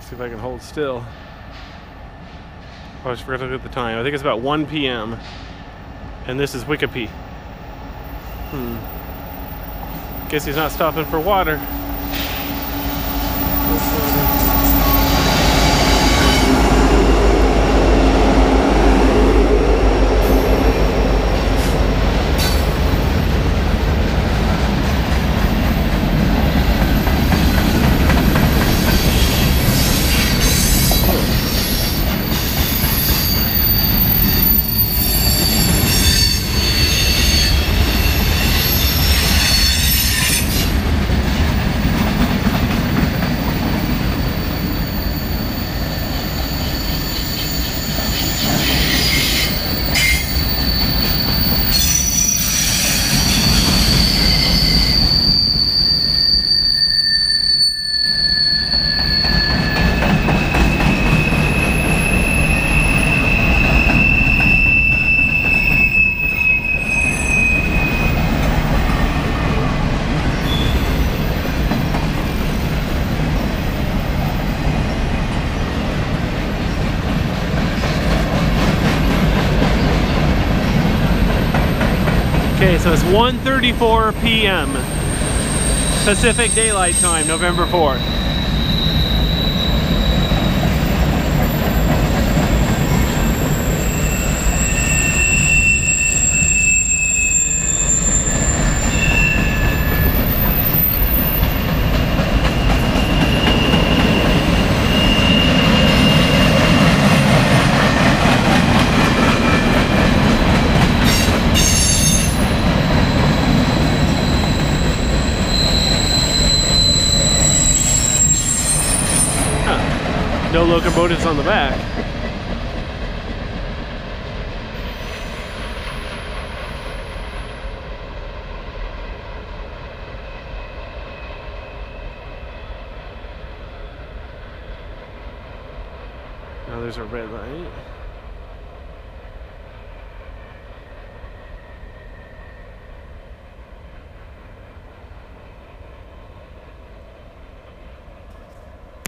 See if I can hold still. Oh, I just forgot to look at the time. I think it's about 1 p.m. And this is Wicopee. Hmm. Guess he's not stopping for water. Okay, so it's 1.34 p.m. Pacific Daylight Time, November 4th. No locomotives on the back. Now there's a red light.